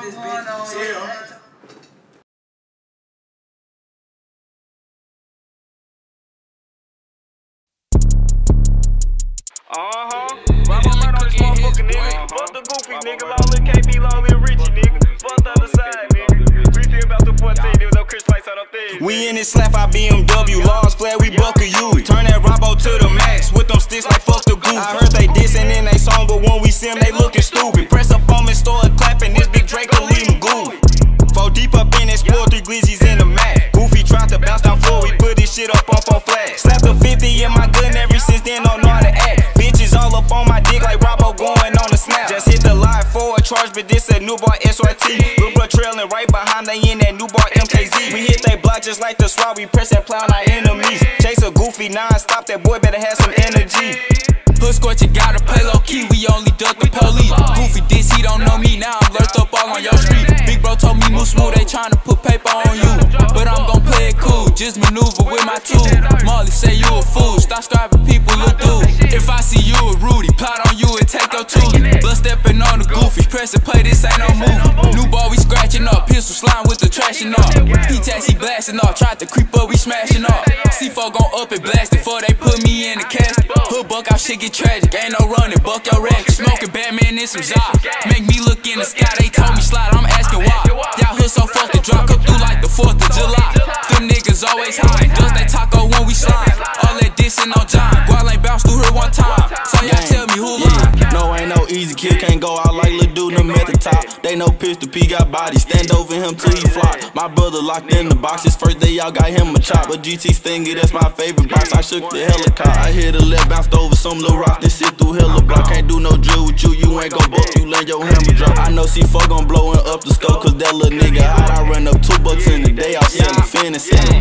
this bitch. Uh-huh. Rob on right on this motherfucker, nigga. Fuck the goofy, nigga. Long little KB, long Richie, nigga. Fuck the other side, nigga. We think about the 14, there was no Chris Price on up there. We in this slap I BMW, laws flat, we buckle you. Turn that Robbo to the max with them sticks like fuck the goof. I heard they dissing in they song, but when we see them, they looking stupid. Goofy tried to bounce down floor, we put this shit up on four flat. Slapped a 50 in my gun ever since then, don't know how to act. Bitches all up on my dick like Robbo going on the snap. Just hit the line for a charge, but this a new bar SRT. Little bro trailing right behind, they in that new bar MKZ. We hit they block just like the swab, we press that plow on our enemies. Chase a goofy non-stop, that boy better have some energy. Hood scorch, you gotta play low key. We only duck the police. Goofy this, he don't know me. Now I'm lurked up all on your street. Big bro told me move smooth, they tryna put paper on you. But I'm gon' it cool, just maneuver with my tool. Mally say you a fool, stop striving people look through. If I see you a Rudy, plot on you and take your toolie. Blood stepping on the goofy, press and play, this ain't no movie. New ball, we scratching up, pistol slime with the trashing up. He taxi blasting off, tried to creep up, we smashing up. C4 gon' up and blast it before they put me in the casket. Hood buck out, shit get tragic. Ain't no running, buck your rack. Smoking Batman and some Zod. Make me look in the sky, they told me slide, I'm asking why. Y'all hood so taco when we slide. All that dissing on John. Gual ain't bounce through her one time. So y'all tell me who lying. No, ain't no easy kill, can't go out like Lil Dude, them at the top. They know Pistol P got body, stand over him till he flop. My brother locked in the box, his first day y'all got him a chop. But GT Stinger, that's my favorite box. I shook the helicopter. I hit a left, bounced over some little rock, then sit through hella block. Can't do no drill with you, you ain't gon' buck, you land your hammer drop. I know C4 gon' blowin' up the scope, cause that little nigga hot. I run up two bucks in the day, I selling fin and selling.